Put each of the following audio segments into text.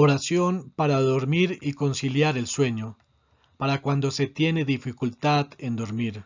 Oración para dormir y conciliar el sueño, para cuando se tiene dificultad en dormir.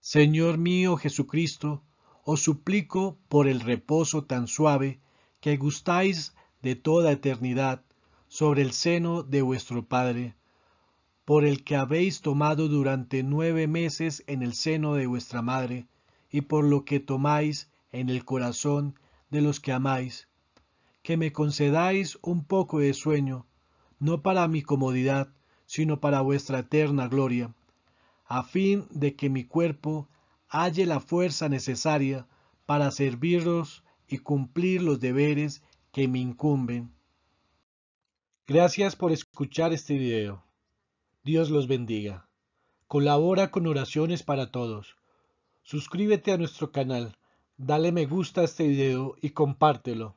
Señor mío Jesucristo, os suplico por el reposo tan suave que gustáis de toda eternidad sobre el seno de vuestro Padre, por el que habéis tomado durante nueve meses en el seno de vuestra Madre, y por lo que tomáis en el corazón de los que amáis, que me concedáis un poco de sueño, no para mi comodidad, sino para vuestra eterna gloria, a fin de que mi cuerpo halle la fuerza necesaria para serviros y cumplir los deberes que me incumben. Gracias por escuchar este video. Dios los bendiga. Colabora con oraciones para todos. Suscríbete a nuestro canal, dale me gusta a este video y compártelo.